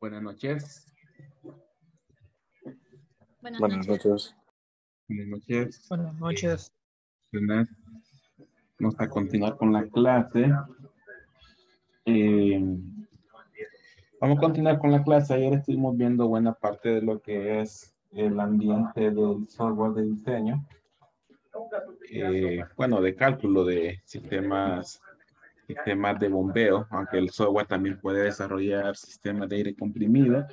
Buenas noches. Buenas, Buenas noches. Buenas noches. Buenas noches. Buenas. Vamos a continuar con la clase. Eh, vamos a continuar con la clase. Ayer estuvimos viendo buena parte de lo que es el ambiente del software de diseño. Eh, bueno, de cálculo de sistemas, sistemas de bombeo, aunque el software también puede desarrollar sistemas de aire comprimido,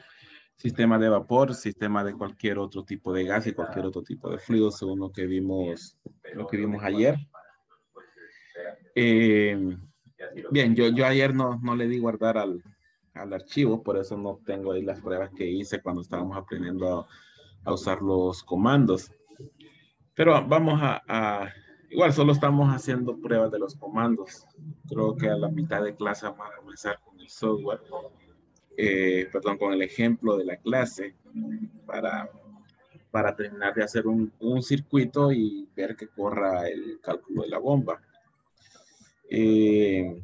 sistemas de vapor, sistemas de cualquier otro tipo de gas y cualquier otro tipo de fluido, según lo que vimos, lo que vimos ayer. Eh, bien, yo, yo ayer no, no le di guardar al, al archivo, por eso no tengo ahí las pruebas que hice cuando estábamos aprendiendo a, a usar los comandos. Pero vamos a, a, igual solo estamos haciendo pruebas de los comandos. Creo que a la mitad de clase vamos a comenzar con el software, eh, perdón, con el ejemplo de la clase para, para terminar de hacer un, un circuito y ver que corra el cálculo de la bomba. Eh,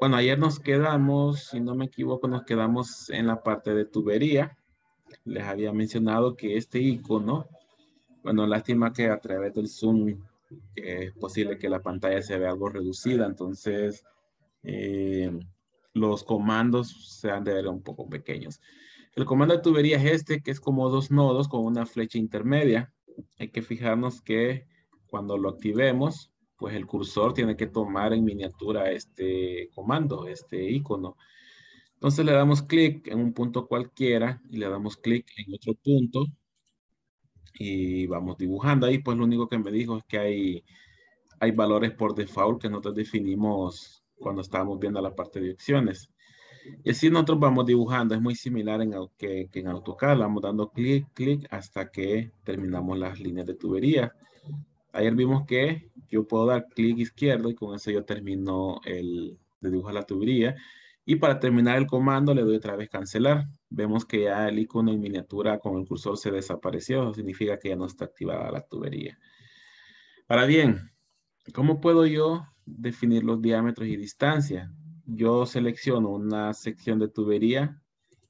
bueno, ayer nos quedamos, si no me equivoco, nos quedamos en la parte de tubería. Les había mencionado que este icono, bueno, lástima que a través del Zoom es posible que la pantalla se vea algo reducida, entonces eh, los comandos se han de ver un poco pequeños. El comando de tubería es este, que es como dos nodos con una flecha intermedia. Hay que fijarnos que cuando lo activemos, pues el cursor tiene que tomar en miniatura este comando, este icono. Entonces le damos clic en un punto cualquiera y le damos clic en otro punto y vamos dibujando ahí. Pues lo único que me dijo es que hay, hay valores por default que nosotros definimos cuando estábamos viendo la parte de opciones. Y así nosotros vamos dibujando. Es muy similar en, que, que en AutoCAD. Vamos dando clic, clic hasta que terminamos las líneas de tubería. Ayer vimos que yo puedo dar clic izquierdo y con eso yo termino el de dibujar la tubería. Y para terminar el comando le doy otra vez cancelar. Vemos que ya el icono en miniatura con el cursor se desapareció. Significa que ya no está activada la tubería. Ahora bien, ¿cómo puedo yo definir los diámetros y distancia? Yo selecciono una sección de tubería.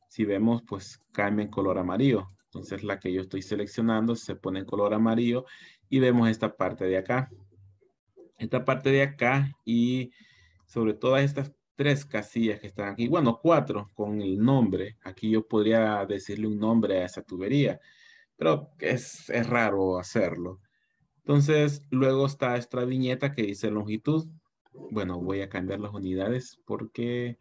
Si vemos, pues cambia en color amarillo. Entonces la que yo estoy seleccionando se pone en color amarillo y vemos esta parte de acá. Esta parte de acá y sobre todas estas tres casillas que están aquí, bueno, cuatro con el nombre. Aquí yo podría decirle un nombre a esa tubería, pero es, es raro hacerlo. Entonces, luego está esta viñeta que dice longitud. Bueno, voy a cambiar las unidades porque,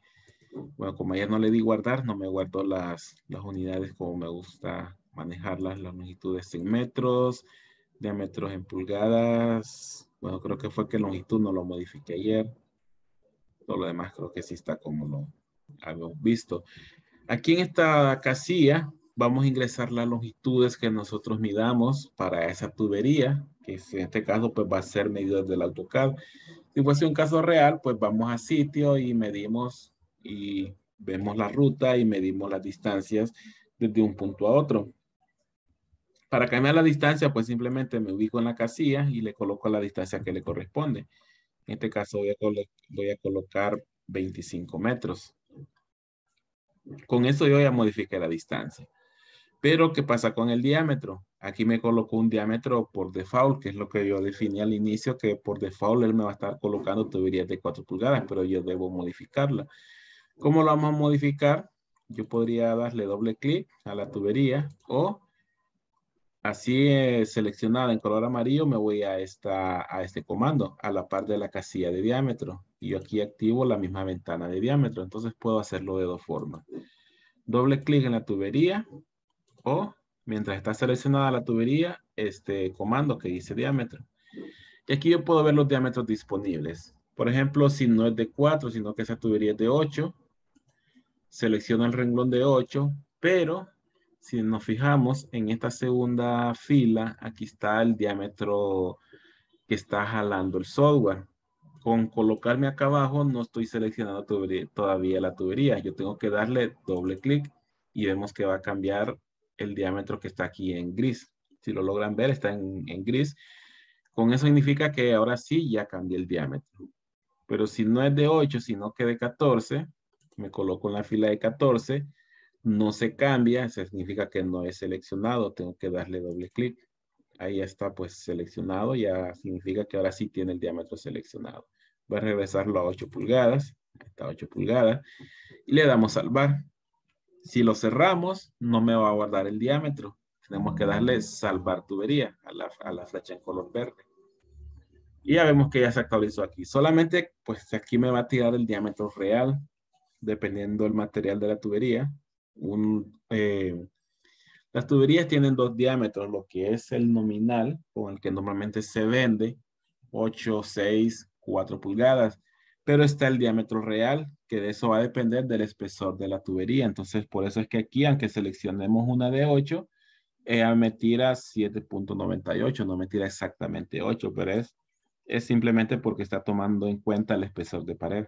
bueno, como ayer no le di guardar, no me guardo las, las unidades como me gusta manejarlas, las longitudes en metros, diámetros en pulgadas. Bueno, creo que fue que longitud no lo modifiqué ayer. Todo lo demás creo que sí está como lo habíamos visto. Aquí en esta casilla vamos a ingresar las longitudes que nosotros midamos para esa tubería, que en este caso pues va a ser medido desde el AutoCAD. Si fuese un caso real, pues vamos a sitio y medimos y vemos la ruta y medimos las distancias desde un punto a otro. Para cambiar la distancia, pues simplemente me ubico en la casilla y le coloco la distancia que le corresponde. En este caso voy a, colocar 25 metros. Con eso yo ya modifiqué la distancia. Pero, ¿qué pasa con el diámetro? Aquí me colocó un diámetro por default, que es lo que yo definí al inicio, que por default él me va a estar colocando tuberías de 4 pulgadas, pero yo debo modificarla. ¿Cómo lo vamos a modificar? Yo podría darle doble clic a la tubería o así eh, seleccionada en color amarillo me voy a, esta, a este comando, a la par de la casilla de diámetro. Y yo aquí activo la misma ventana de diámetro. Entonces puedo hacerlo de dos formas. Doble clic en la tubería o mientras está seleccionada la tubería, este comando que dice diámetro. Y aquí yo puedo ver los diámetros disponibles. Por ejemplo, si no es de 4, sino que esa tubería es de 8, selecciono el renglón de 8, pero si nos fijamos en esta segunda fila, aquí está el diámetro que está jalando el software. Con colocarme acá abajo no estoy seleccionando todavía la tubería. Yo tengo que darle doble clic y vemos que va a cambiar el diámetro que está aquí en gris. Si lo logran ver, está en, en gris. Con eso significa que ahora sí ya cambié el diámetro. Pero si no es de 8, sino que de 14, me coloco en la fila de 14, no se cambia, significa que no es seleccionado, tengo que darle doble clic. Ahí está pues seleccionado, ya significa que ahora sí tiene el diámetro seleccionado. Voy a regresarlo a 8 pulgadas, está 8 pulgadas, y le damos salvar. Si lo cerramos, no me va a guardar el diámetro. Tenemos que darle salvar tubería a la, a la flecha en color verde. Y ya vemos que ya se actualizó aquí. Solamente, pues aquí me va a tirar el diámetro real, dependiendo del material de la tubería. Eh, las tuberías tienen dos diámetros, lo que es el nominal, con el que normalmente se vende, 8, 6, 4 pulgadas. Pero está el diámetro real, que de eso va a depender del espesor de la tubería. Entonces, por eso es que aquí, aunque seleccionemos una de 8, ella me tira 7.98, no me tira exactamente 8, pero es es simplemente porque está tomando en cuenta el espesor de pared.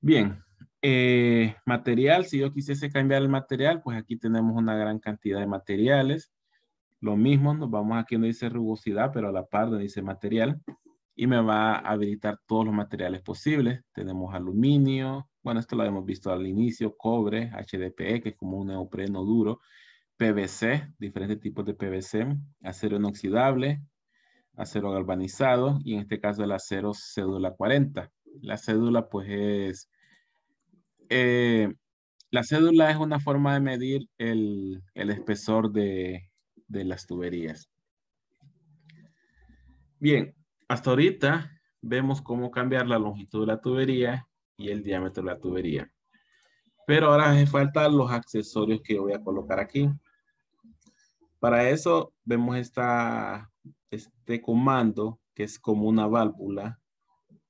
Bien, eh, material, si yo quisiese cambiar el material, pues aquí tenemos una gran cantidad de materiales. Lo mismo, nos vamos aquí donde dice rugosidad, pero a la par donde dice material. Y me va a habilitar todos los materiales posibles. Tenemos aluminio, bueno, esto lo hemos visto al inicio, cobre, HDPE, que es como un neopreno duro, PVC, diferentes tipos de PVC, acero inoxidable, acero galvanizado y en este caso el acero cédula 40. La cédula pues es, eh, la cédula es una forma de medir el, espesor de, de las tuberías. Bien, hasta ahorita vemos cómo cambiar la longitud de la tubería y el diámetro de la tubería. Pero ahora hace falta los accesorios que voy a colocar aquí. Para eso vemos esta este comando, que es como una válvula,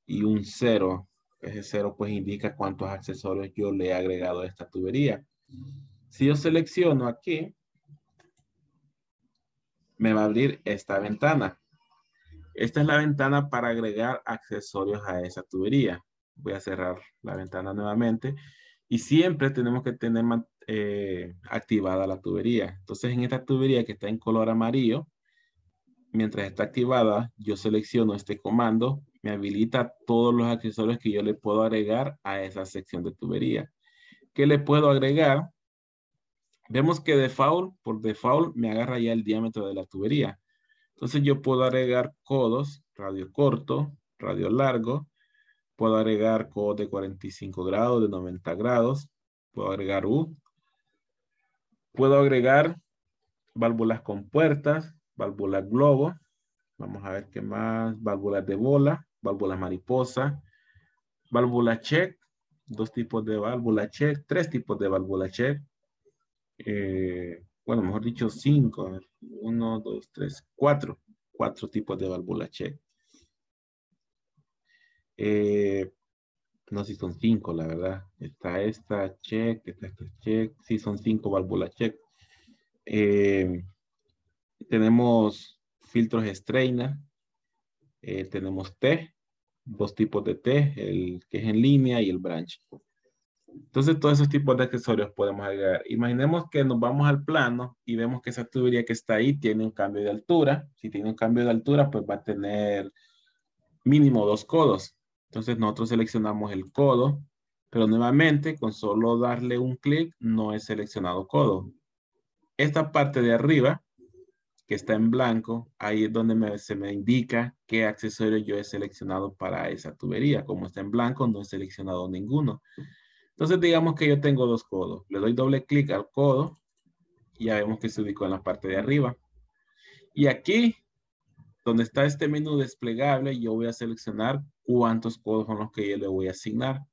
y un cero. Ese cero pues indica cuántos accesorios yo le he agregado a esta tubería. Si yo selecciono aquí, me va a abrir esta ventana. Esta es la ventana para agregar accesorios a esa tubería. Voy a cerrar la ventana nuevamente. Y siempre tenemos que tener eh, activada la tubería. Entonces en esta tubería que está en color amarillo, mientras está activada, yo selecciono este comando, me habilita todos los accesorios que yo le puedo agregar a esa sección de tubería. ¿Qué le puedo agregar? Vemos que default, por default, me agarra ya el diámetro de la tubería. Entonces yo puedo agregar codos, radio corto, radio largo, puedo agregar codos de 45 grados, de 90 grados, puedo agregar U, puedo agregar válvulas con puertas, válvula globo. Vamos a ver qué más. Válvulas de bola, válvula mariposa, válvula check, dos tipos de válvula check, tres tipos de válvula check. Eh, bueno, mejor dicho, cinco. Uno, dos, tres, cuatro. Cuatro tipos de válvula check. Eh, no si son cinco, la verdad. Está esta check, está esta check. Sí, son cinco válvulas check. Eh, tenemos filtros Strainer, eh, tenemos T, dos tipos de T, el que es en línea y el branch. Entonces, todos esos tipos de accesorios podemos agregar. Imaginemos que nos vamos al plano y vemos que esa tubería que está ahí tiene un cambio de altura. Si tiene un cambio de altura, pues va a tener mínimo dos codos. Entonces, nosotros seleccionamos el codo, pero nuevamente, con solo darle un clic, no es seleccionado codo. Esta parte de arriba que está en blanco, ahí es donde se me indica qué accesorio yo he seleccionado para esa tubería. Como está en blanco, no he seleccionado ninguno. Entonces, digamos que yo tengo dos codos. Le doy doble clic al codo y ya vemos que se ubicó en la parte de arriba. Y aquí, donde está este menú desplegable, yo voy a seleccionar cuántos codos son los que yo le voy a asignar.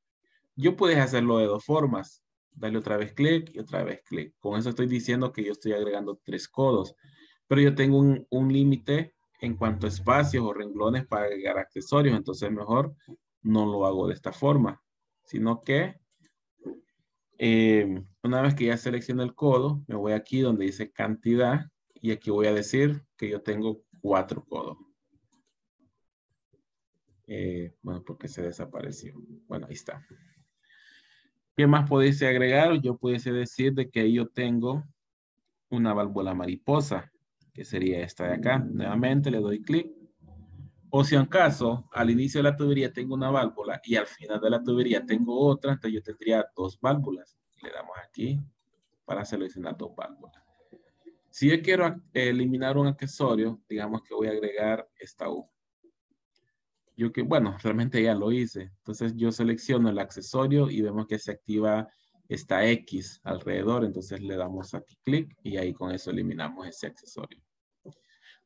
Yo puedes hacerlo de dos formas. Darle otra vez clic y otra vez clic. Con eso estoy diciendo que yo estoy agregando tres codos pero yo tengo un, límite en cuanto a espacios o renglones para agregar accesorios, entonces mejor no lo hago de esta forma, sino que eh, una vez que ya selecciono el codo, me voy aquí donde dice cantidad y aquí voy a decir que yo tengo cuatro codos. Eh, bueno, porque se desapareció. Bueno, ahí está. ¿Qué más pudiese agregar? Yo pudiese decir de que yo tengo una válvula mariposa que sería esta de acá. Nuevamente le doy clic. O si en caso, al inicio de la tubería tengo una válvula y al final de la tubería tengo otra, entonces yo tendría dos válvulas. Le damos aquí para seleccionar dos válvulas. Si yo quiero eliminar un accesorio, digamos que voy a agregar esta U. Yo que, bueno, realmente ya lo hice. Entonces yo selecciono el accesorio y vemos que se activa esta X alrededor. Entonces le damos aquí clic y ahí con eso eliminamos ese accesorio.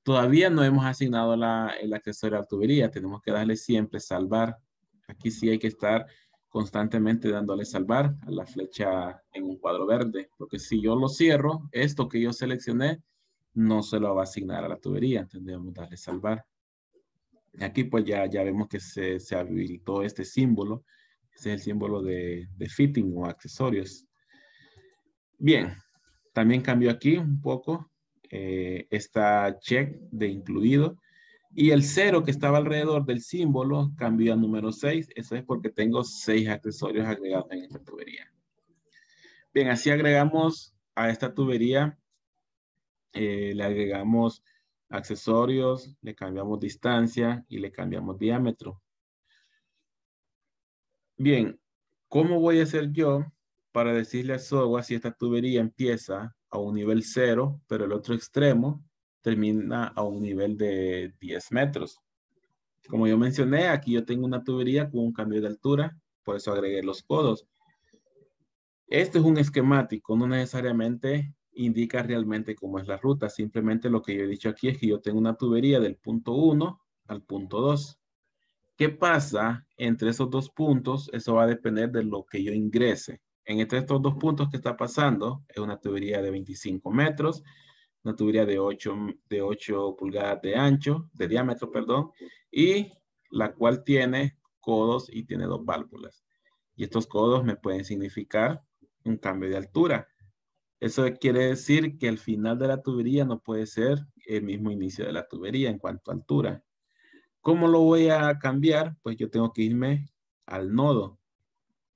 Todavía no hemos asignado el accesorio a la tubería. Tenemos que darle siempre salvar. Aquí sí hay que estar constantemente dándole salvar a la flecha en un cuadro verde. Porque si yo lo cierro, esto que yo seleccioné no se lo va a asignar a la tubería. Tendríamos darle salvar. Aquí pues ya, ya vemos que se, se habilitó este símbolo. Ese es el símbolo de, de fitting o accesorios. Bien, también cambió aquí un poco eh, esta check de incluido. Y el cero que estaba alrededor del símbolo cambió a número 6. Eso es porque tengo seis accesorios agregados en esta tubería. Bien, así agregamos a esta tubería, eh, le agregamos accesorios, le cambiamos distancia y le cambiamos diámetro. Bien, ¿cómo voy a hacer yo para decirle a software si esta tubería empieza a un nivel 0, pero el otro extremo termina a un nivel de 10 metros. Como yo mencioné, aquí yo tengo una tubería con un cambio de altura, por eso agregué los codos. Esto es un esquemático, no necesariamente indica realmente cómo es la ruta. Simplemente lo que yo he dicho aquí es que yo tengo una tubería del punto 1 al punto 2. ¿Qué pasa entre esos dos puntos? Eso va a depender de lo que yo ingrese. En entre estos dos puntos que está pasando, es una tubería de 25 metros, una tubería de 8, de 8 pulgadas de ancho, de diámetro, perdón, y la cual tiene codos y tiene dos válvulas. Y estos codos me pueden significar un cambio de altura. Eso quiere decir que el final de la tubería no puede ser el mismo inicio de la tubería en cuanto a altura. ¿Cómo lo voy a cambiar? Pues yo tengo que irme al nodo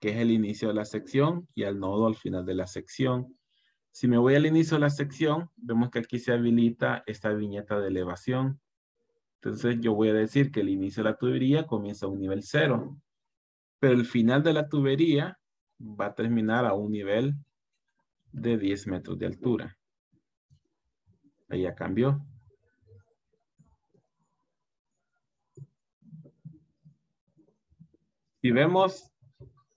que es el inicio de la sección, y al nodo al final de la sección. Si me voy al inicio de la sección, vemos que aquí se habilita esta viñeta de elevación. Entonces yo voy a decir que el inicio de la tubería comienza a un nivel 0, pero el final de la tubería va a terminar a un nivel de 10 metros de altura. Ahí ya cambió. Si vemos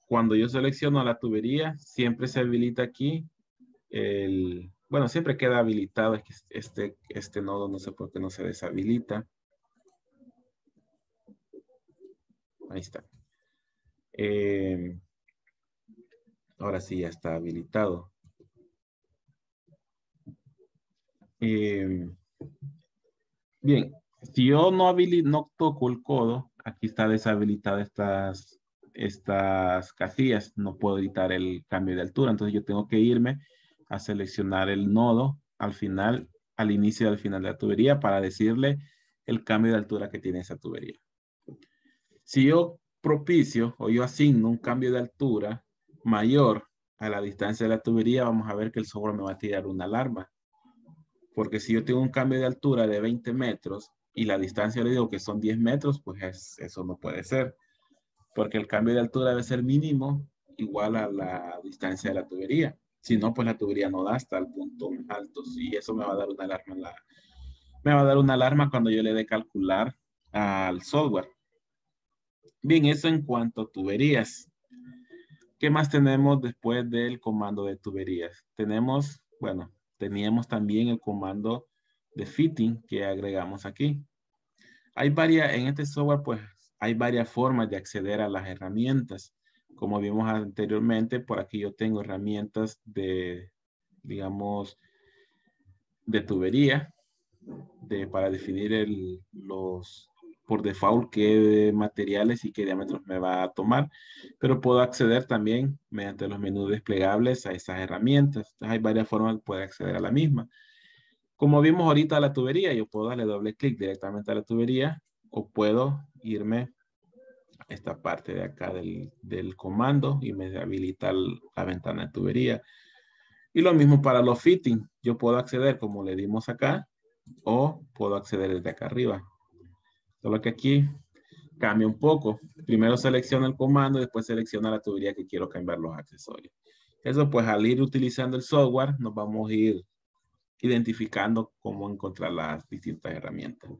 cuando yo selecciono la tubería, siempre se habilita aquí el, bueno, siempre queda habilitado, este, este nodo no sé por qué no se deshabilita. Ahí está. Eh, ahora sí ya está habilitado. Eh, bien, si yo no, no toco el codo, aquí está deshabilitada estas estas casillas, no puedo editar el cambio de altura. Entonces yo tengo que irme a seleccionar el nodo al final, al inicio y al final de la tubería para decirle el cambio de altura que tiene esa tubería. Si yo propicio o yo asigno un cambio de altura mayor a la distancia de la tubería, vamos a ver que el software me va a tirar una alarma. Porque si yo tengo un cambio de altura de 20 metros y la distancia le digo que son 10 metros, pues eso no puede ser porque el cambio de altura debe ser mínimo igual a la distancia de la tubería. Si no, pues la tubería no da hasta el punto alto. Y eso me va a dar una alarma. me va a dar una alarma cuando yo le dé calcular al software. Bien, eso en cuanto a tuberías. ¿Qué más tenemos después del comando de tuberías? Tenemos, bueno, teníamos también el comando de fitting que agregamos aquí. Hay varias, en este software, pues hay varias formas de acceder a las herramientas. Como vimos anteriormente, por aquí yo tengo herramientas de, digamos, de tubería, de, para definir los, por default qué materiales y qué diámetros me va a tomar, pero puedo acceder también mediante los menús desplegables a esas herramientas. Entonces hay varias formas de poder acceder a la misma. Como vimos ahorita la tubería, yo puedo darle doble clic directamente a la tubería o puedo irme esta parte de acá del, del comando y me habilita la ventana de tubería. Y lo mismo para los fitting. Yo puedo acceder como le dimos acá o puedo acceder desde acá arriba. Solo que aquí cambia un poco. Primero selecciona el comando después selecciona la tubería que quiero cambiar los accesorios. Eso pues al ir utilizando el software nos vamos a ir identificando cómo encontrar las distintas herramientas.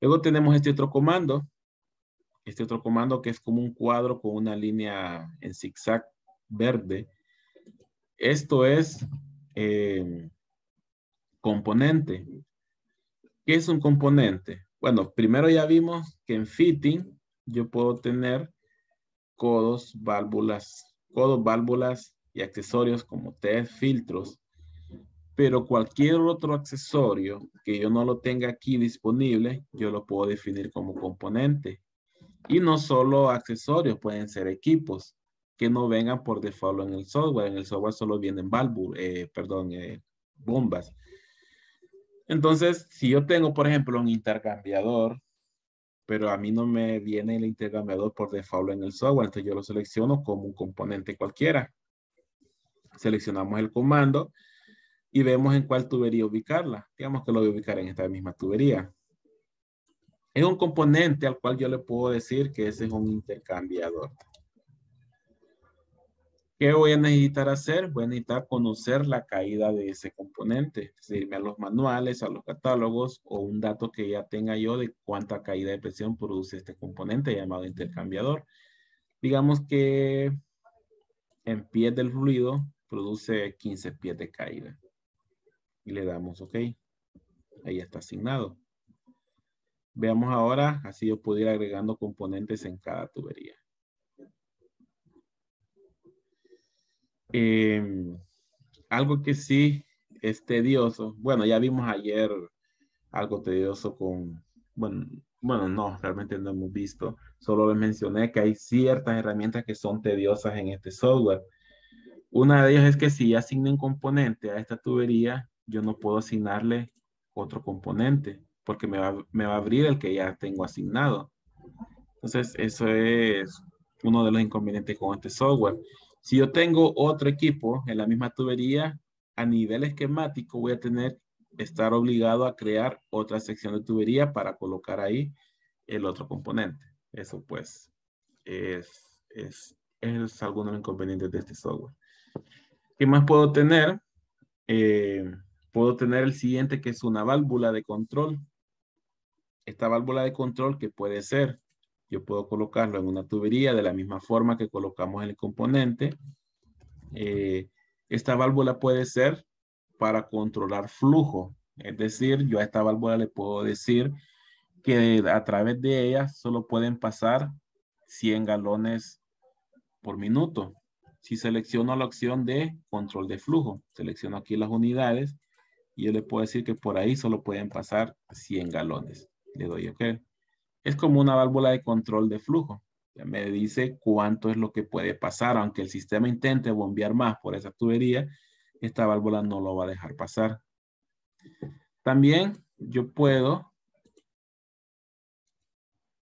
Luego tenemos este otro comando. Este otro comando que es como un cuadro con una línea en zigzag verde. Esto es eh, componente. ¿Qué es un componente? Bueno, primero ya vimos que en fitting yo puedo tener codos, válvulas, codos, válvulas y accesorios como test, filtros. Pero cualquier otro accesorio que yo no lo tenga aquí disponible, yo lo puedo definir como componente. Y no solo accesorios, pueden ser equipos que no vengan por default en el software. En el software solo vienen válvulas, eh, perdón, eh, bombas. Entonces, si yo tengo, por ejemplo, un intercambiador, pero a mí no me viene el intercambiador por default en el software, entonces yo lo selecciono como un componente cualquiera. Seleccionamos el comando y vemos en cuál tubería ubicarla. Digamos que lo voy a ubicar en esta misma tubería. Es un componente al cual yo le puedo decir que ese es un intercambiador. ¿Qué voy a necesitar hacer? Voy a necesitar conocer la caída de ese componente, es irme a los manuales, a los catálogos o un dato que ya tenga yo de cuánta caída de presión produce este componente llamado intercambiador. Digamos que en pies del ruido produce 15 pies de caída. Y le damos OK. Ahí está asignado. Veamos ahora, así yo puedo ir agregando componentes en cada tubería. Em, algo que sí es tedioso. Bueno, ya vimos ayer algo tedioso con, bueno, bueno, no, realmente no hemos visto. Solo les mencioné que hay ciertas herramientas que son tediosas en este software. Una de ellas es que si asigno un componente a esta tubería, yo no puedo asignarle otro componente porque me va, me va a abrir el que ya tengo asignado. Entonces, eso es uno de los inconvenientes con este software. Si yo tengo otro equipo en la misma tubería, a nivel esquemático voy a tener estar obligado a crear otra sección de tubería para colocar ahí el otro componente. Eso pues es, es, es alguno de los inconvenientes de este software. ¿Qué más puedo tener? Eh, puedo tener el siguiente que es una válvula de control. Esta válvula de control que puede ser yo puedo colocarlo en una tubería de la misma forma que colocamos el componente. Eh, esta válvula puede ser para controlar flujo. Es decir, yo a esta válvula le puedo decir que a través de ella solo pueden pasar 100 galones por minuto. Si selecciono la opción de control de flujo, selecciono aquí las unidades y yo le puedo decir que por ahí solo pueden pasar 100 galones. Le doy OK es como una válvula de control de flujo. Ya me dice cuánto es lo que puede pasar, aunque el sistema intente bombear más por esa tubería, esta válvula no lo va a dejar pasar. También yo puedo,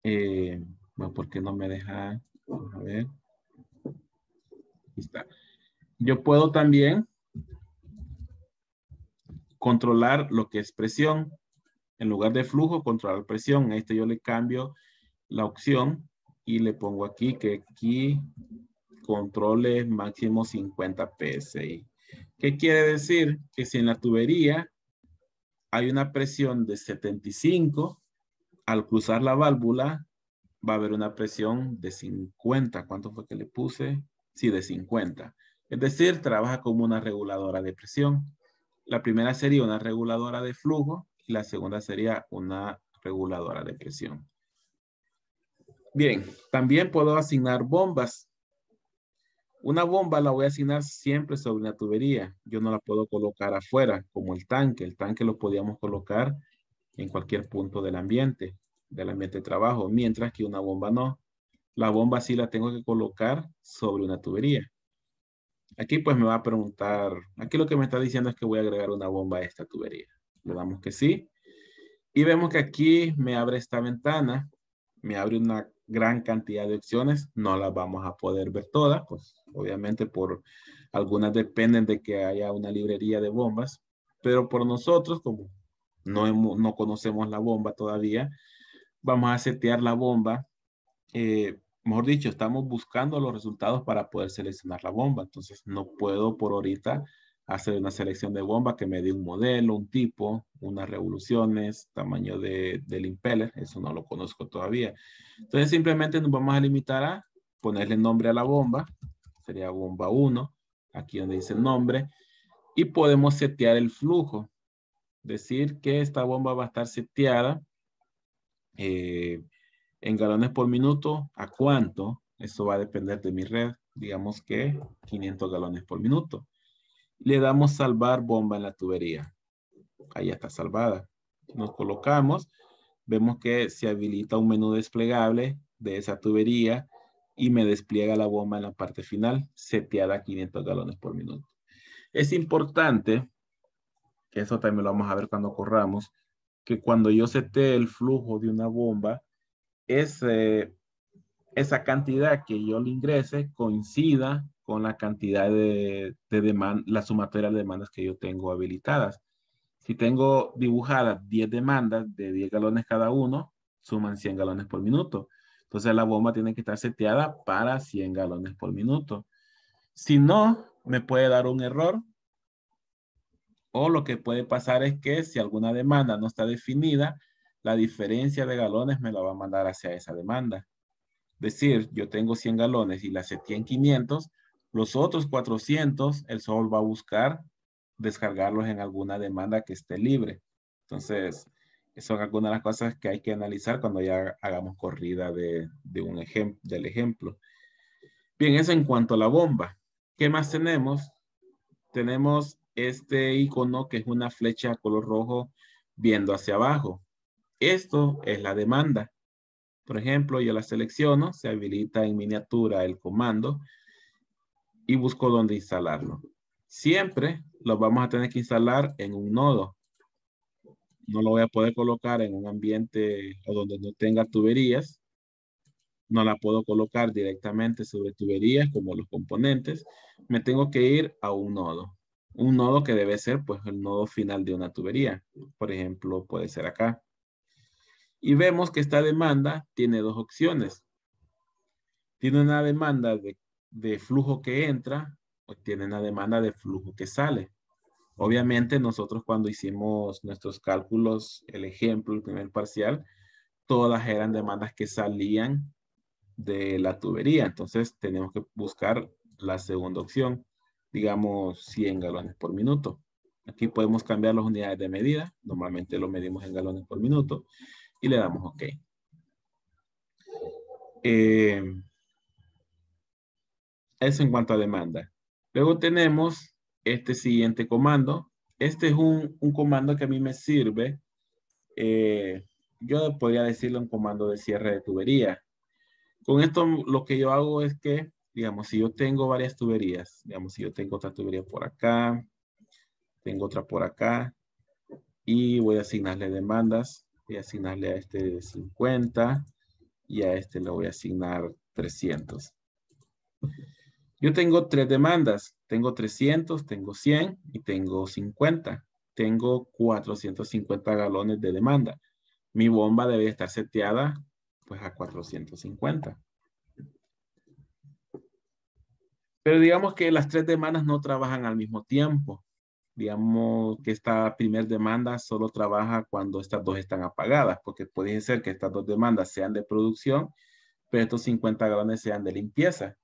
eh, bueno, ¿por qué no me deja? a ver. Aquí está. Yo puedo también controlar lo que es presión en lugar de flujo, controlar presión. A este yo le cambio la opción y le pongo aquí que aquí controle máximo 50 PSI. ¿Qué quiere decir? Que si en la tubería hay una presión de 75, al cruzar la válvula va a haber una presión de 50. ¿Cuánto fue que le puse? Sí, de 50. Es decir, trabaja como una reguladora de presión. La primera sería una reguladora de flujo y la segunda sería una reguladora de presión. Bien, también puedo asignar bombas. Una bomba la voy a asignar siempre sobre una tubería. Yo no la puedo colocar afuera, como el tanque. El tanque lo podíamos colocar en cualquier punto del ambiente, del ambiente de trabajo, mientras que una bomba no. La bomba sí la tengo que colocar sobre una tubería. Aquí pues me va a preguntar, aquí lo que me está diciendo es que voy a agregar una bomba a esta tubería. Le damos que sí. Y vemos que aquí me abre esta ventana, me abre una gran cantidad de opciones, no las vamos a poder ver todas, pues obviamente por algunas dependen de que haya una librería de bombas, pero por nosotros, como no, no conocemos la bomba todavía, vamos a setear la bomba eh, mejor dicho, estamos buscando los resultados para poder seleccionar la bomba. Entonces, no puedo por ahorita hacer una selección de bomba que me dé un modelo, un tipo, unas revoluciones, tamaño de, del impeller. Eso no lo conozco todavía. Entonces, simplemente nos vamos a limitar a ponerle nombre a la bomba. Sería bomba 1. Aquí donde dice nombre. Y podemos setear el flujo. Decir que esta bomba va a estar seteada eh, en galones por minuto, ¿a cuánto? Eso va a depender de mi red. Digamos que 500 galones por minuto. Le damos salvar bomba en la tubería. Ahí está salvada. Nos colocamos. Vemos que se habilita un menú desplegable de esa tubería y me despliega la bomba en la parte final, seteada a 500 galones por minuto. Es importante, que eso también lo vamos a ver cuando corramos, que cuando yo setee el flujo de una bomba, ese, esa cantidad que yo le ingrese coincida con la cantidad de, de demanda, la sumatoria de demandas que yo tengo habilitadas. Si tengo dibujadas 10 demandas de 10 galones cada uno, suman 100 galones por minuto. Entonces la bomba tiene que estar seteada para 100 galones por minuto. Si no, me puede dar un error. O lo que puede pasar es que si alguna demanda no está definida, la diferencia de galones me la va a mandar hacia esa demanda. Es decir, yo tengo 100 galones y la seteé en 500, los otros 400, el sol va a buscar descargarlos en alguna demanda que esté libre. Entonces, son algunas de las cosas que hay que analizar cuando ya hagamos corrida de, un ejemplo, del ejemplo. Bien, eso en cuanto a la bomba. ¿Qué más tenemos? Tenemos este icono que es una flecha color rojo viendo hacia abajo. Esto es la demanda. Por ejemplo, yo la selecciono, se habilita en miniatura el comando y busco dónde instalarlo. Siempre lo vamos a tener que instalar en un nodo. No lo voy a poder colocar en un ambiente donde no tenga tuberías. No la puedo colocar directamente sobre tuberías como los componentes. Me tengo que ir a un nodo. Un nodo que debe ser pues el nodo final de una tubería. Por ejemplo, puede ser acá. Y vemos que esta demanda tiene dos opciones. Tiene una demanda de, flujo que entra o tiene una demanda de flujo que sale. Obviamente nosotros cuando hicimos nuestros cálculos, el ejemplo, el primer parcial, todas eran demandas que salían de la tubería. Entonces tenemos que buscar la segunda opción, digamos 100 galones por minuto. Aquí podemos cambiar las unidades de medida. Normalmente lo medimos en galones por minuto y le damos OK. Eh, eso en cuanto a demanda. Luego tenemos este siguiente comando. Este es un, comando que a mí me sirve. Eh, yo podría decirle un comando de cierre de tubería. Con esto lo que yo hago es que, digamos, si yo tengo varias tuberías, digamos, si yo tengo otra tubería por acá, tengo otra por acá, y voy a asignarle demandas voy a asignarle a este 50 y a este le voy a asignar 300. Yo tengo tres demandas. Tengo 300, tengo 100 y tengo 50. Tengo 450 galones de demanda. Mi bomba debe estar seteada pues a 450. Pero digamos que las tres demandas no trabajan al mismo tiempo digamos que esta primera demanda solo trabaja cuando estas dos están apagadas, porque puede ser que estas dos demandas sean de producción, pero estos 50 galones sean de limpieza,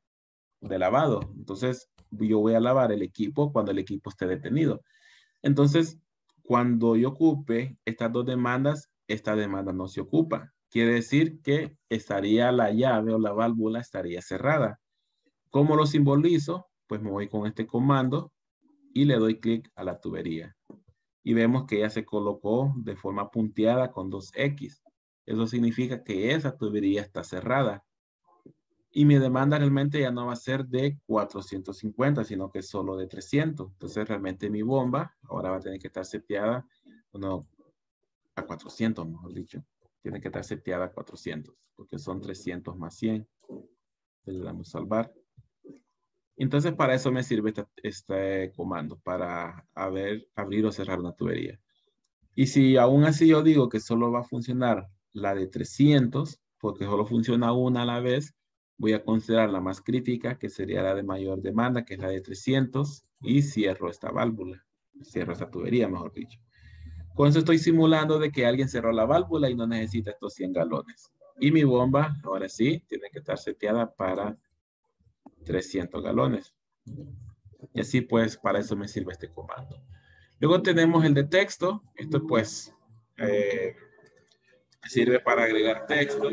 de lavado. Entonces, yo voy a lavar el equipo cuando el equipo esté detenido. Entonces, cuando yo ocupe estas dos demandas, esta demanda no se ocupa. Quiere decir que estaría la llave o la válvula estaría cerrada. ¿Cómo lo simbolizo? Pues me voy con este comando y le doy clic a la tubería. Y vemos que ya se colocó de forma punteada con dos X. Eso significa que esa tubería está cerrada. Y mi demanda realmente ya no va a ser de 450, sino que solo de 300. Entonces realmente mi bomba ahora va a tener que estar seteada, bueno, a 400, mejor dicho. Tiene que estar seteada a 400, porque son 300 más 100. le damos salvar. Entonces, para eso me sirve este, comando, para abrir o cerrar una tubería. Y si aún así yo digo que solo va a funcionar la de 300, porque solo funciona una a la vez, Voy a considerar la más crítica, que sería la de mayor demanda, que es la de 300, y cierro esta válvula. Cierro esta tubería, mejor dicho. Con eso estoy simulando de que alguien cerró la válvula y no necesita estos 100 galones. Y mi bomba, ahora sí, tiene que estar seteada para 300 galones. Y así pues, para eso me sirve este comando. Luego tenemos el de texto. Esto pues eh, sirve para agregar texto.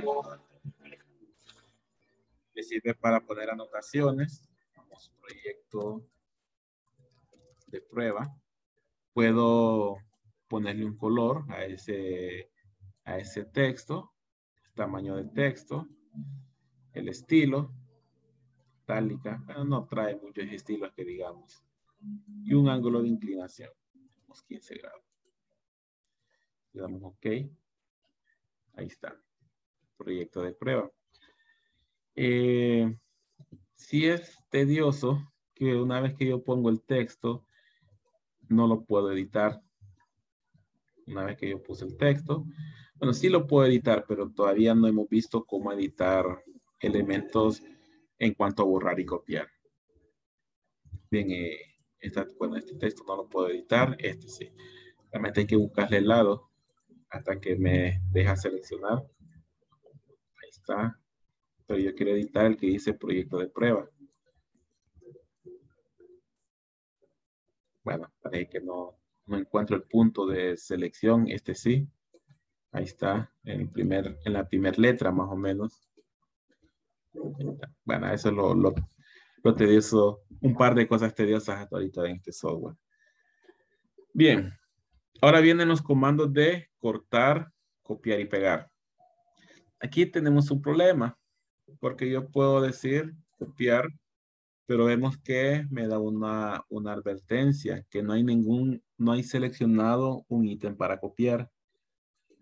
Me sirve para poner anotaciones. Vamos, proyecto de prueba. Puedo ponerle un color a ese, a ese texto, tamaño del texto, el estilo, tálica, no trae muchos estilos que digamos, y un ángulo de inclinación, 15 grados. Le damos OK. Ahí está. Proyecto de prueba. Eh, si es tedioso que una vez que yo pongo el texto, no lo puedo editar. Una vez que yo puse el texto, bueno, sí lo puedo editar, pero todavía no hemos visto cómo editar elementos en cuanto a borrar y copiar. Bien, eh, bueno, este texto no lo puedo editar, este sí. Realmente hay que buscarle el lado hasta que me deja seleccionar. Ahí está. Pero yo quiero editar el que dice proyecto de prueba. Bueno, parece que no, no encuentro el punto de selección. Este sí. Ahí está, en, el primer, en la primera letra más o menos. Bueno, eso es lo, lo, lo tedioso, un par de cosas tediosas hasta ahorita en este software. Bien, ahora vienen los comandos de cortar, copiar y pegar. Aquí tenemos un problema, porque yo puedo decir copiar, pero vemos que me da una, una advertencia, que no hay ningún, no hay seleccionado un ítem para copiar.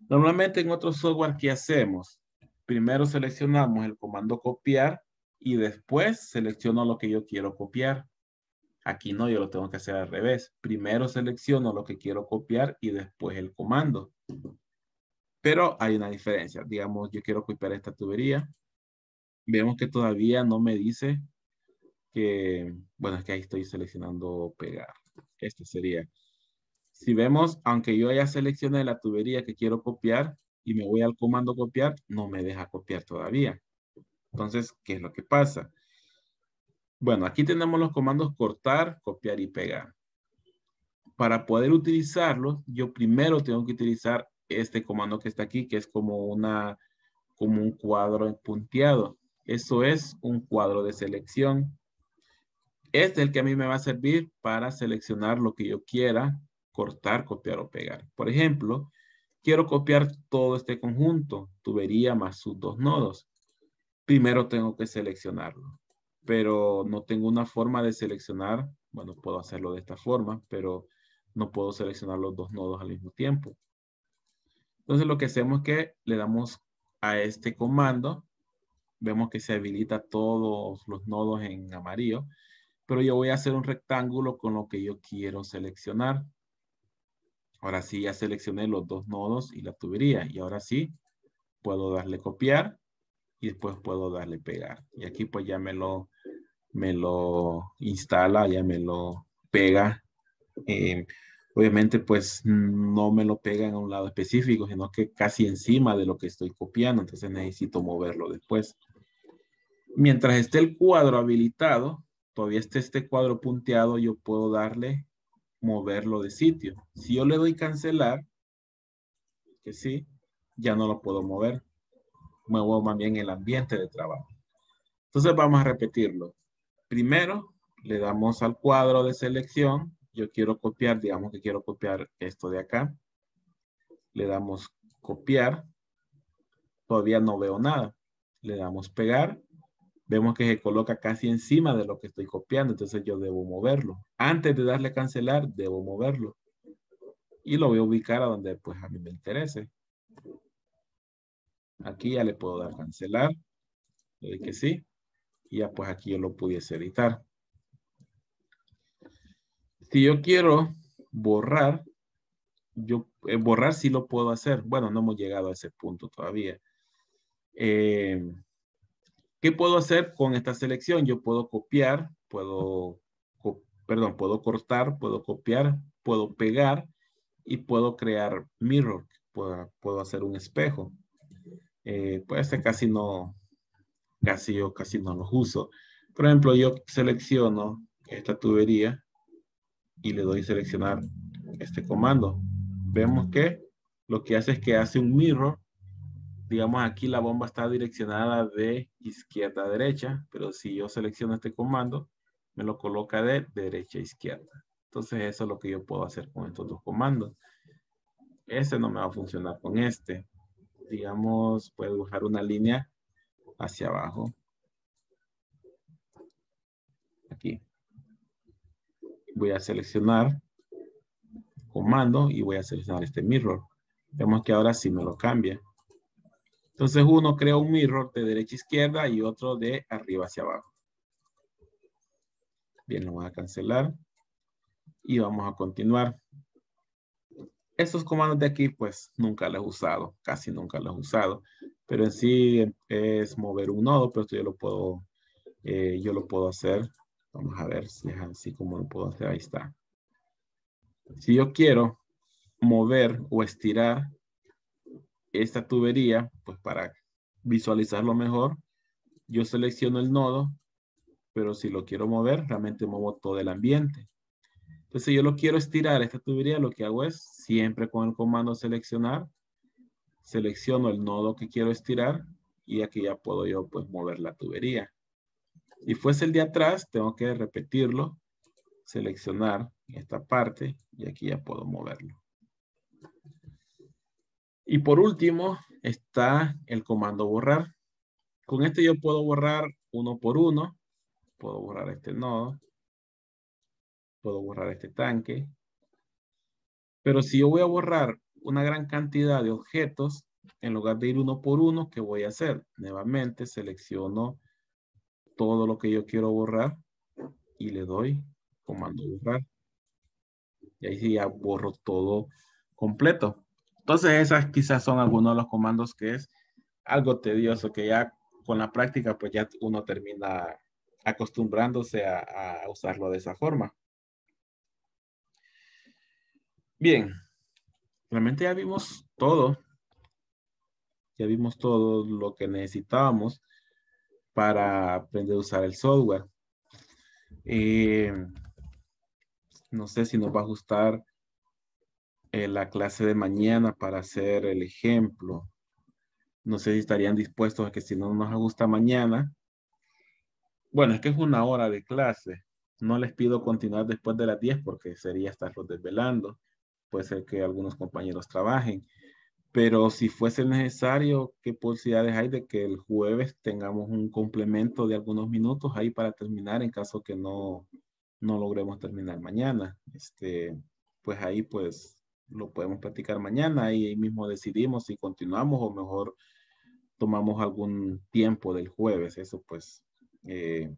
Normalmente en otro software, ¿qué hacemos? Primero seleccionamos el comando copiar y después selecciono lo que yo quiero copiar. Aquí no, yo lo tengo que hacer al revés. Primero selecciono lo que quiero copiar y después el comando. Pero hay una diferencia. Digamos, yo quiero copiar esta tubería. Vemos que todavía no me dice que, bueno, es que ahí estoy seleccionando pegar. Este sería. Si vemos, aunque yo ya seleccioné la tubería que quiero copiar y me voy al comando copiar, no me deja copiar todavía. Entonces, ¿qué es lo que pasa? Bueno, aquí tenemos los comandos cortar, copiar y pegar. Para poder utilizarlos, yo primero tengo que utilizar este comando que está aquí, que es como, una, como un cuadro punteado. Eso es un cuadro de selección. Este es el que a mí me va a servir para seleccionar lo que yo quiera, cortar, copiar o pegar. Por ejemplo, quiero copiar todo este conjunto, tubería más sus dos nodos primero tengo que seleccionarlo. Pero no tengo una forma de seleccionar, bueno, puedo hacerlo de esta forma, pero no puedo seleccionar los dos nodos al mismo tiempo. Entonces lo que hacemos es que le damos a este comando, vemos que se habilita todos los nodos en amarillo, pero yo voy a hacer un rectángulo con lo que yo quiero seleccionar. Ahora sí ya seleccioné los dos nodos y la tubería y ahora sí puedo darle copiar y después puedo darle pegar. Y aquí pues ya me lo, me lo instala, ya me lo pega. Eh, obviamente pues no me lo pega en un lado específico, sino que casi encima de lo que estoy copiando, entonces necesito moverlo después. Mientras esté el cuadro habilitado, todavía esté este cuadro punteado, yo puedo darle moverlo de sitio. Si yo le doy cancelar, que sí, ya no lo puedo mover muevo más bien el ambiente de trabajo. Entonces vamos a repetirlo. Primero, le damos al cuadro de selección. Yo quiero copiar, digamos que quiero copiar esto de acá. Le damos copiar. Todavía no veo nada. Le damos pegar. Vemos que se coloca casi encima de lo que estoy copiando, entonces yo debo moverlo. Antes de darle cancelar, debo moverlo. Y lo voy a ubicar a donde pues a mí me interese. Aquí ya le puedo dar cancelar. Le que sí. Y ya pues aquí yo lo pudiese editar. Si yo quiero borrar, yo eh, borrar sí lo puedo hacer. Bueno, no hemos llegado a ese punto todavía. Eh, ¿Qué puedo hacer con esta selección? Yo puedo copiar, puedo, perdón, puedo cortar, puedo copiar, puedo pegar y puedo crear mirror, puedo, puedo hacer un espejo. Eh, pues casi no, casi yo casi no los uso. Por ejemplo, yo selecciono esta tubería y le doy seleccionar este comando. Vemos que lo que hace es que hace un mirror digamos aquí la bomba está direccionada de izquierda a derecha, pero si yo selecciono este comando, me lo coloca de derecha a izquierda. Entonces eso es lo que yo puedo hacer con estos dos comandos. Este no me va a funcionar con este. Digamos, puedo dibujar una línea hacia abajo. Aquí. Voy a seleccionar comando y voy a seleccionar este mirror. Vemos que ahora sí me lo cambia. Entonces uno crea un mirror de derecha a izquierda y otro de arriba hacia abajo. Bien, lo voy a cancelar. Y vamos a continuar. Estos comandos de aquí, pues, nunca los he usado. Casi nunca los he usado. Pero en sí es mover un nodo, pero esto yo lo puedo, eh, yo lo puedo hacer. Vamos a ver si es así como lo puedo hacer. Ahí está. Si yo quiero mover o estirar esta tubería, pues para visualizarlo mejor, yo selecciono el nodo, pero si lo quiero mover, realmente muevo todo el ambiente. Entonces, si yo lo quiero estirar esta tubería, lo que hago es siempre con el comando seleccionar, selecciono el nodo que quiero estirar y aquí ya puedo yo pues mover la tubería. Si fuese el de atrás, tengo que repetirlo, seleccionar esta parte y aquí ya puedo moverlo. Y por último está el comando borrar. Con este yo puedo borrar uno por uno. Puedo borrar este nodo. Puedo borrar este tanque. Pero si yo voy a borrar una gran cantidad de objetos, en lugar de ir uno por uno, ¿qué voy a hacer? Nuevamente selecciono todo lo que yo quiero borrar y le doy comando borrar. Y ahí sí ya borro todo completo. Entonces esas quizás son algunos de los comandos que es algo tedioso, que ya con la práctica pues ya uno termina acostumbrándose a, usarlo de esa forma. Bien, realmente ya vimos todo. Ya vimos todo lo que necesitábamos para aprender a usar el software. Eh, no sé si nos va a ajustar eh, la clase de mañana para hacer el ejemplo. No sé si estarían dispuestos a que si no nos gusta mañana. Bueno, es que es una hora de clase. No les pido continuar después de las 10 porque sería estarlos desvelando. Puede ser que algunos compañeros trabajen. Pero si fuese necesario, ¿qué posibilidades hay de que el jueves tengamos un complemento de algunos minutos ahí para terminar en caso que no, no logremos terminar mañana? Este, pues ahí pues lo podemos platicar mañana y ahí mismo decidimos si continuamos o mejor tomamos algún tiempo del jueves. Eso pues eh,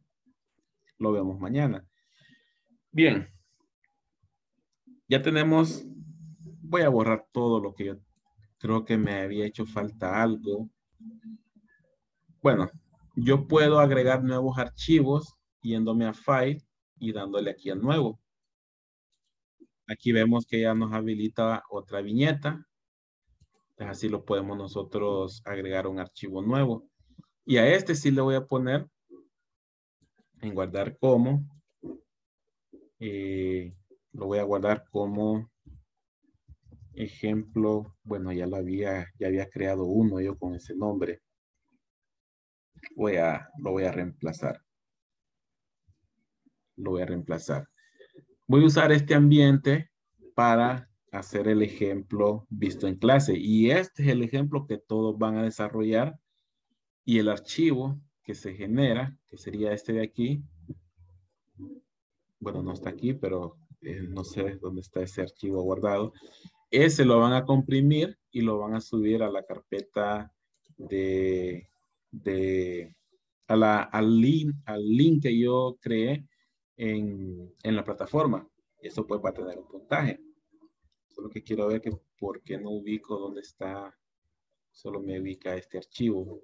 lo vemos mañana. Bien. Ya tenemos, voy a borrar todo lo que yo creo que me había hecho falta algo. Bueno, yo puedo agregar nuevos archivos yéndome a File y dándole aquí a Nuevo. Aquí vemos que ya nos habilita otra viñeta. así lo podemos nosotros agregar un archivo nuevo. Y a este sí le voy a poner en guardar como. Eh, lo voy a guardar como ejemplo. Bueno, ya lo había, ya había creado uno yo con ese nombre. Voy a, lo voy a reemplazar. Lo voy a reemplazar. Voy a usar este ambiente para hacer el ejemplo visto en clase. Y este es el ejemplo que todos van a desarrollar. Y el archivo que se genera, que sería este de aquí. Bueno, no está aquí, pero eh, no sé dónde está ese archivo guardado. Ese lo van a comprimir y lo van a subir a la carpeta de, de a la, al, link, al link que yo creé en, la plataforma. Eso pues va a tener un puntaje. Solo que quiero ver que por qué no ubico dónde está, solo me ubica este archivo.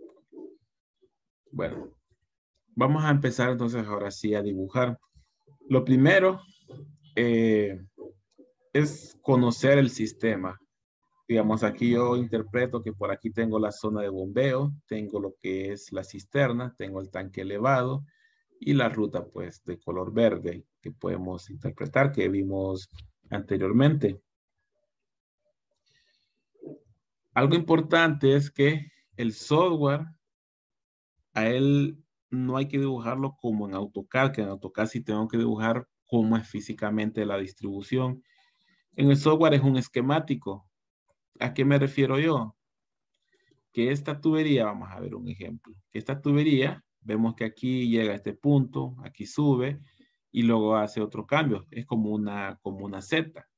Bueno, Vamos a empezar entonces ahora sí a dibujar. Lo primero eh, es conocer el sistema. Digamos, aquí yo interpreto que por aquí tengo la zona de bombeo, tengo lo que es la cisterna, tengo el tanque elevado y la ruta pues de color verde que podemos interpretar que vimos anteriormente. Algo importante es que el software, a él no hay que dibujarlo como en AutoCAD, que en AutoCAD sí tengo que dibujar cómo es físicamente la distribución. En el software es un esquemático. ¿A qué me refiero yo? Que esta tubería, vamos a ver un ejemplo, esta tubería, vemos que aquí llega a este punto, aquí sube y luego hace otro cambio. Es como una, como una Z.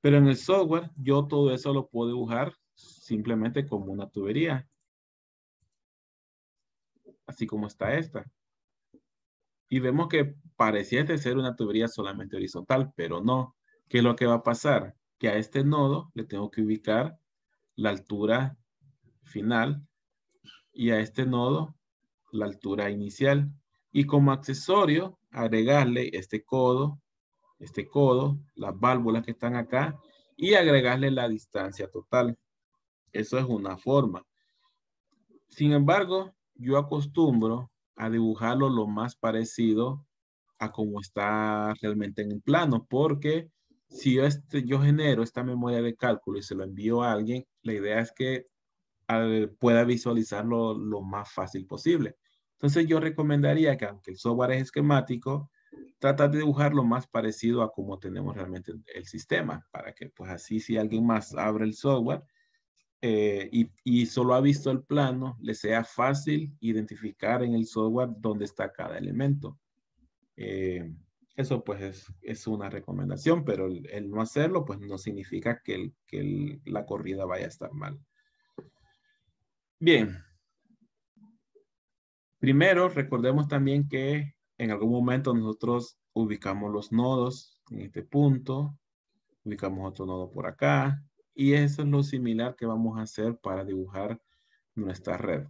Pero en el software, yo todo eso lo puedo dibujar simplemente como una tubería. Así como está esta. Y vemos que pareciera ser una tubería solamente horizontal, pero no. ¿Qué es lo que va a pasar? Que a este nodo le tengo que ubicar la altura final y a este nodo la altura inicial. Y como accesorio, agregarle este codo, este codo, las válvulas que están acá y agregarle la distancia total. Eso es una forma. Sin embargo, yo acostumbro a dibujarlo lo más parecido a como está realmente en el plano, porque si yo, este, yo genero esta memoria de cálculo y se lo envío a alguien, la idea es que pueda visualizarlo lo más fácil posible. Entonces yo recomendaría que aunque el software es esquemático, trata de dibujar lo más parecido a como tenemos realmente el sistema, para que pues así si alguien más abre el software, eh, y, solo ha visto el plano, le sea fácil identificar en el software dónde está cada elemento. Eh, eso pues es, una recomendación, pero el, no hacerlo pues no significa que, la corrida vaya a estar mal. Bien. Primero, recordemos también que en algún momento nosotros ubicamos los nodos en este punto, ubicamos otro nodo por acá, y eso es lo similar que vamos a hacer para dibujar nuestra red.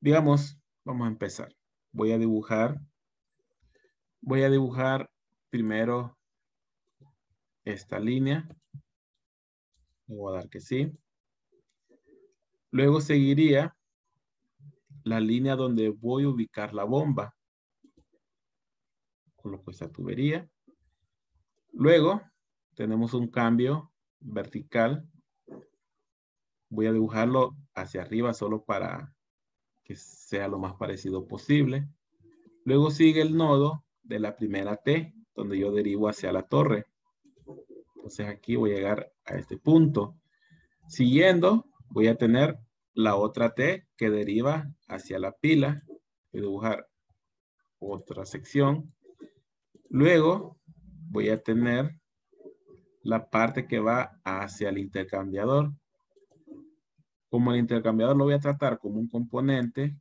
Digamos, vamos a empezar. Voy a dibujar, voy a dibujar primero esta línea. voy a dar que sí. Luego seguiría la línea donde voy a ubicar la bomba. Coloco esta tubería. Luego tenemos un cambio vertical. Voy a dibujarlo hacia arriba solo para que sea lo más parecido posible. Luego sigue el nodo de la primera T, donde yo derivo hacia la torre. Entonces aquí voy a llegar a este punto. Siguiendo, voy a tener la otra T que deriva hacia la pila. Voy a dibujar otra sección. Luego voy a tener la parte que va hacia el intercambiador. Como el intercambiador lo voy a tratar como un componente,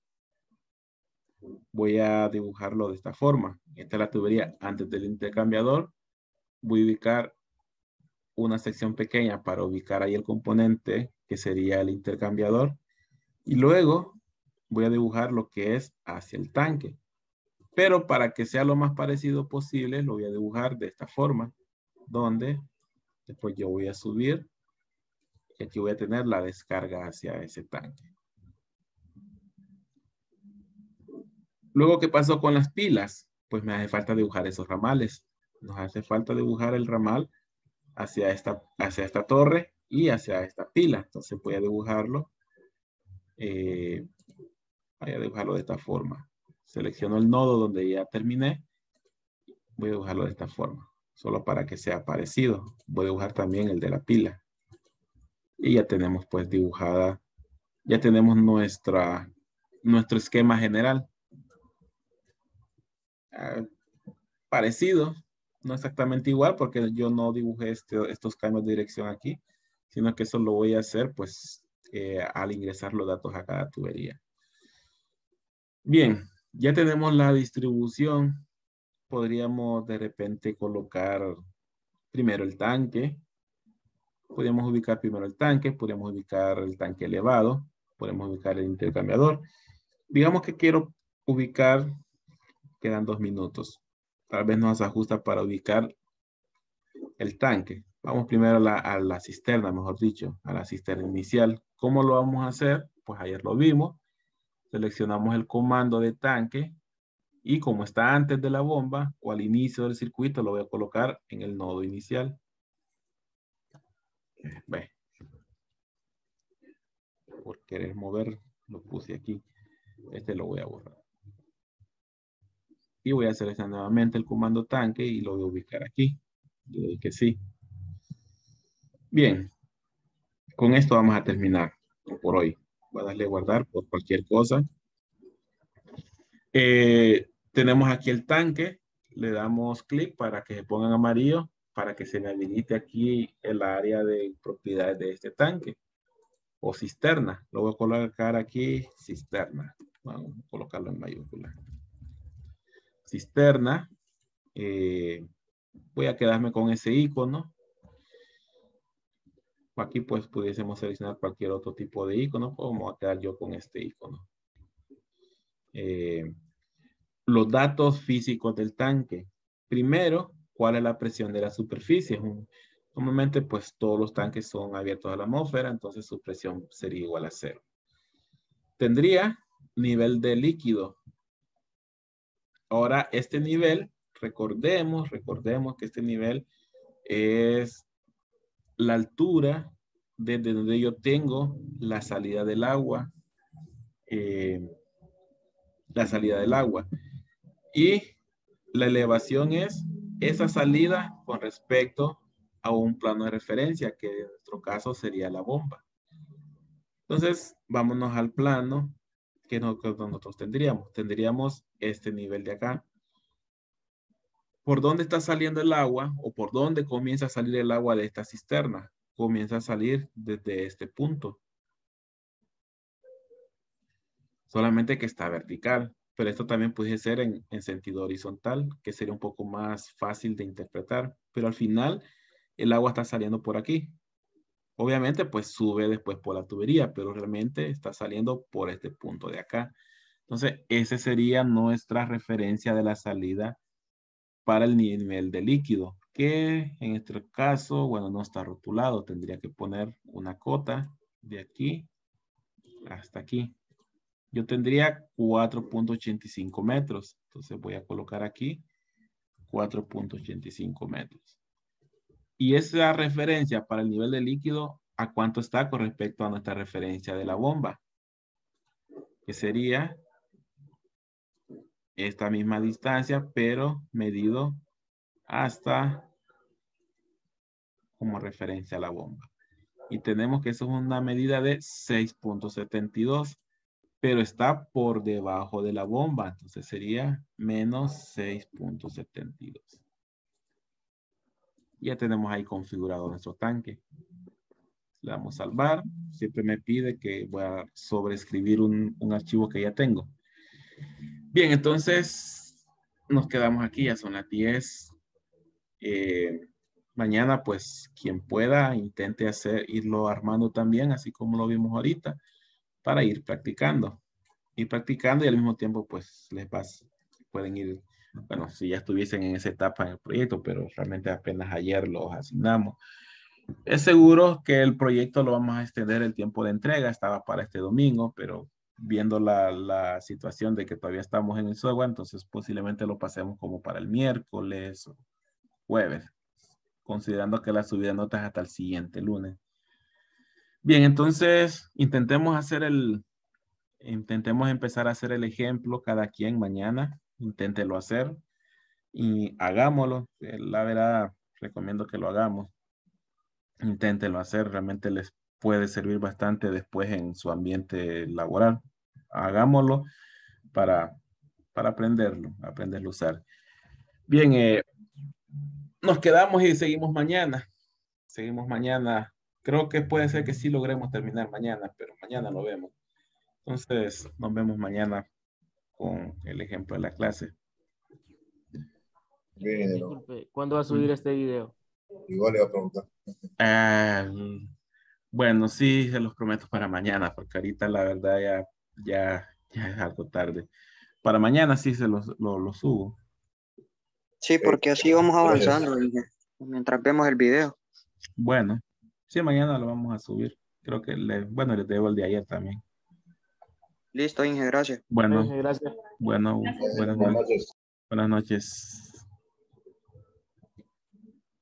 voy a dibujarlo de esta forma. Esta es la tubería antes del intercambiador. Voy a ubicar una sección pequeña para ubicar ahí el componente que sería el intercambiador. Y luego voy a dibujar lo que es hacia el tanque. Pero para que sea lo más parecido posible, lo voy a dibujar de esta forma, donde Después yo voy a subir y aquí voy a tener la descarga hacia ese tanque. Luego, ¿qué pasó con las pilas? Pues me hace falta dibujar esos ramales. Nos hace falta dibujar el ramal hacia esta, hacia esta torre y hacia esta pila. Entonces voy a dibujarlo. Eh, voy a dibujarlo de esta forma. Selecciono el nodo donde ya terminé. Voy a dibujarlo de esta forma solo para que sea parecido. Voy a dibujar también el de la pila. Y ya tenemos pues dibujada, ya tenemos nuestra, nuestro esquema general. Ah, parecido, no exactamente igual porque yo no dibujé este, estos cambios de dirección aquí, sino que eso lo voy a hacer pues eh, al ingresar los datos a cada tubería. Bien, ya tenemos la distribución podríamos de repente colocar primero el tanque. Podríamos ubicar primero el tanque, podríamos ubicar el tanque elevado, podemos ubicar el intercambiador. Digamos que quiero ubicar, quedan dos minutos. Tal vez nos ajusta para ubicar el tanque. Vamos primero a la, a cisterna, mejor dicho, a la cisterna inicial. ¿Cómo lo vamos a hacer? Pues ayer lo vimos. Seleccionamos el comando de tanque y como está antes de la bomba o al inicio del circuito, lo voy a colocar en el nodo inicial. Ve. Por querer mover, lo puse aquí. Este lo voy a borrar. Y voy a seleccionar nuevamente el comando tanque y lo voy a ubicar aquí. Le doy que sí. Bien. Con esto vamos a terminar por hoy. Voy a darle a guardar por cualquier cosa. Eh, tenemos aquí el tanque. Le damos clic para que se ponga en amarillo, para que se me habilite aquí el área de propiedades de este tanque o cisterna. Lo voy a colocar aquí, cisterna. Vamos a colocarlo en mayúscula. Cisterna. Eh, voy a quedarme con ese icono. Aquí pues pudiésemos seleccionar cualquier otro tipo de icono. Pues vamos a quedar yo con este icono. Eh, los datos físicos del tanque. Primero, ¿cuál es la presión de la superficie? Normalmente, pues todos los tanques son abiertos a la atmósfera, entonces su presión sería igual a cero. Tendría nivel de líquido. Ahora, este nivel, recordemos, recordemos que este nivel es la altura desde donde yo tengo la salida del agua. Eh, la salida del agua. Y la elevación es esa salida con respecto a un plano de referencia, que en nuestro caso sería la bomba. Entonces, vámonos al plano que nosotros tendríamos. Tendríamos este nivel de acá. ¿Por dónde está saliendo el agua o por dónde comienza a salir el agua de esta cisterna? Comienza a salir desde este punto. Solamente que está vertical pero esto también puede ser en, sentido horizontal, que sería un poco más fácil de interpretar, pero al final el agua está saliendo por aquí. Obviamente, pues sube después por la tubería, pero realmente está saliendo por este punto de acá. Entonces, esa sería nuestra referencia de la salida para el nivel de líquido, que en este caso, bueno, no está rotulado. Tendría que poner una cota de aquí hasta aquí yo tendría 4.85 metros. Entonces voy a colocar aquí 4.85 metros. Y esa referencia para el nivel de líquido, ¿a cuánto está con respecto a nuestra referencia de la bomba? Que sería esta misma distancia, pero medido hasta como referencia a la bomba. Y tenemos que eso es una medida de 6.72 pero está por debajo de la bomba, entonces sería menos 6.72. Ya tenemos ahí configurado nuestro tanque. Le damos salvar. Siempre me pide que voy a sobreescribir un, archivo que ya tengo. Bien, entonces nos quedamos aquí, ya son las 10. Eh, mañana, pues, quien pueda, intente hacer, irlo armando también, así como lo vimos ahorita para ir practicando. Ir practicando y al mismo tiempo, pues, les vas, pueden ir, bueno, si ya estuviesen en esa etapa en el proyecto, pero realmente apenas ayer los asignamos. Es seguro que el proyecto lo vamos a extender el tiempo de entrega, estaba para este domingo, pero viendo la, la situación de que todavía estamos en el software, entonces posiblemente lo pasemos como para el miércoles o jueves, considerando que la subida de notas hasta el siguiente lunes. Bien, entonces intentemos hacer el, intentemos empezar a hacer el ejemplo cada quien mañana. Inténtelo hacer y hagámoslo. La verdad, recomiendo que lo hagamos. Inténtelo hacer, realmente les puede servir bastante después en su ambiente laboral. Hagámoslo para, para aprenderlo, aprenderlo a usar. Bien, eh, nos quedamos y seguimos mañana. Seguimos mañana Creo que puede ser que sí logremos terminar mañana, pero mañana lo vemos. Entonces, nos vemos mañana con el ejemplo de la clase. Disculpe, ¿cuándo va a subir este video? Igual le voy a preguntar. Ah, bueno, sí, se los prometo para mañana, porque ahorita la verdad ya, ya, ya es algo tarde. Para mañana sí se los, los, los subo. Sí, porque así vamos pues, avanzando mientras vemos el video. Bueno, sí, mañana lo vamos a subir. Creo que, le, bueno, les debo el de ayer también. Listo, Inge, gracias. Bueno, Inge, gracias. bueno, buenas noches. Buenas noches.